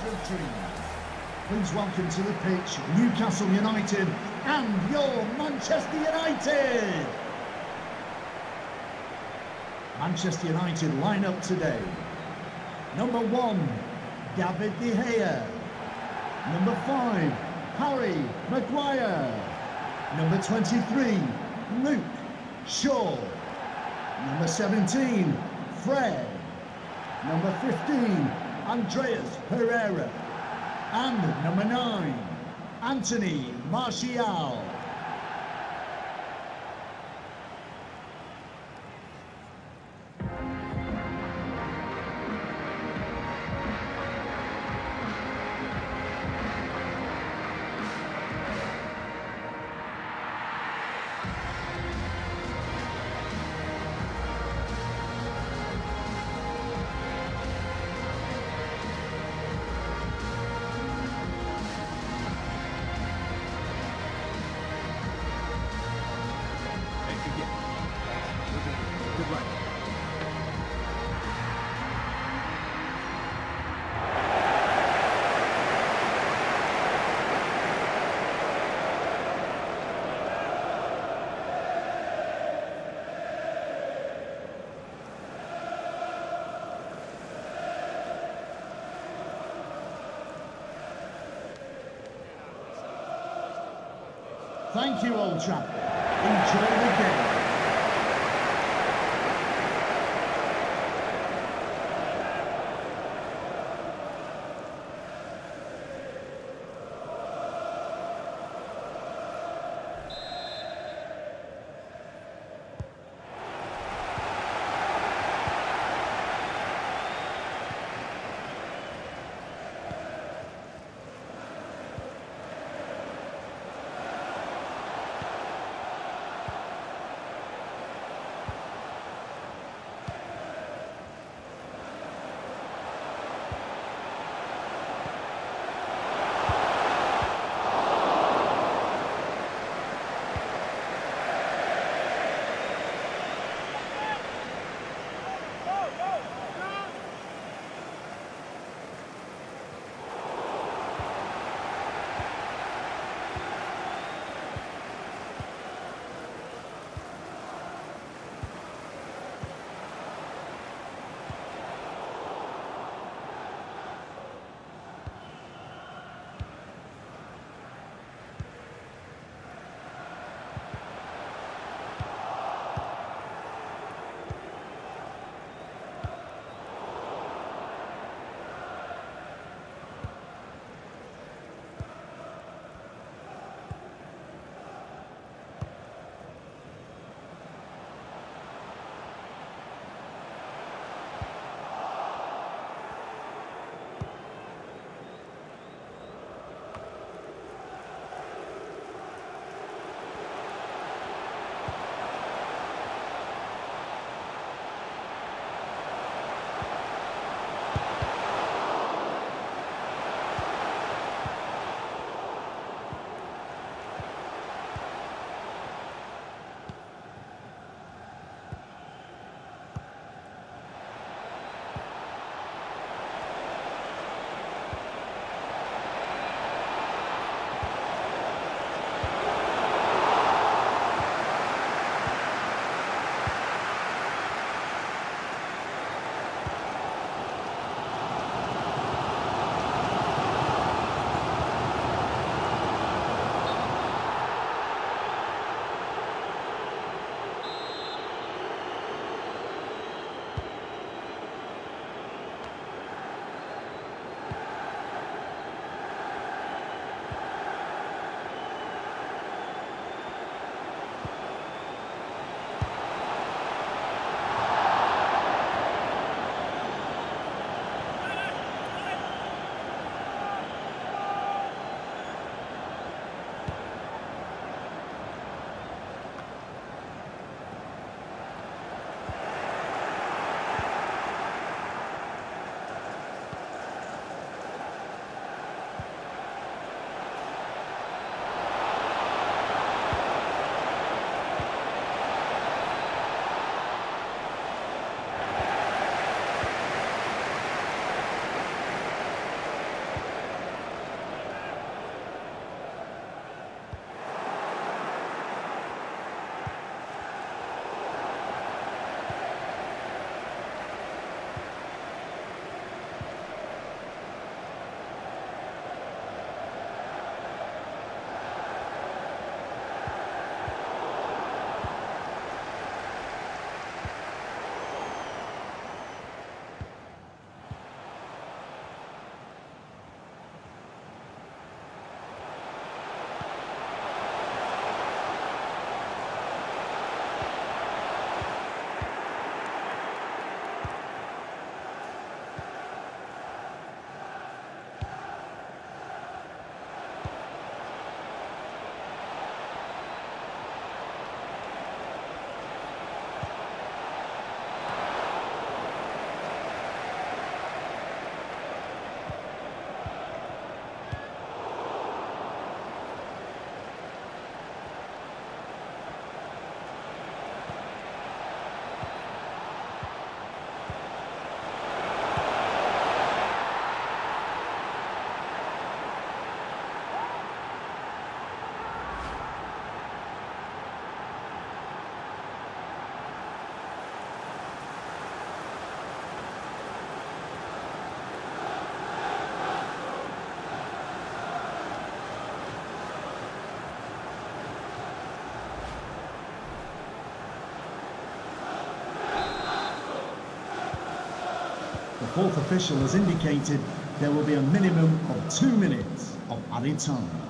Please welcome to the pitch Newcastle United and your Manchester United. Manchester United line up today. Number one, David De Gea. Number five, Harry Maguire. Number 23, Luke Shaw. Number 17, Fred. Number 15, Andreas Pereira. And number 9, Anthony Martial. Thank you, Old chap. Enjoy the game. Fourth official has indicated there will be a minimum of two minutes of added time.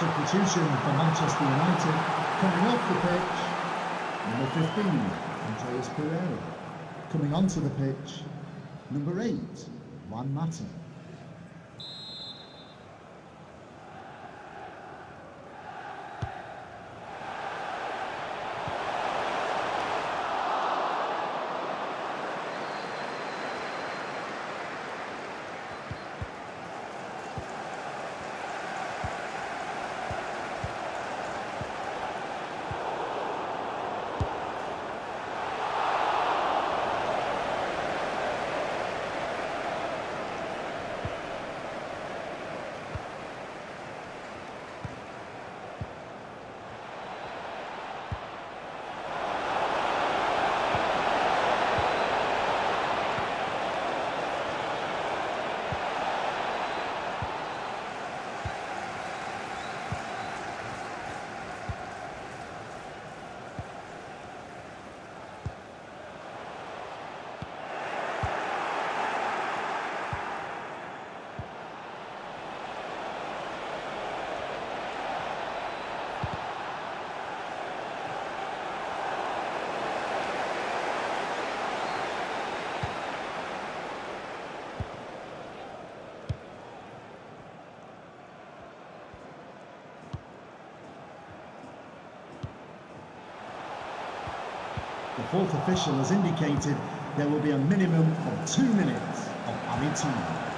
Substitution for Manchester United coming off the pitch, number 15, Andreas Pereira. Coming onto the pitch, number 8, Juan Mata. The fourth official has indicated there will be a minimum of two minutes of added time.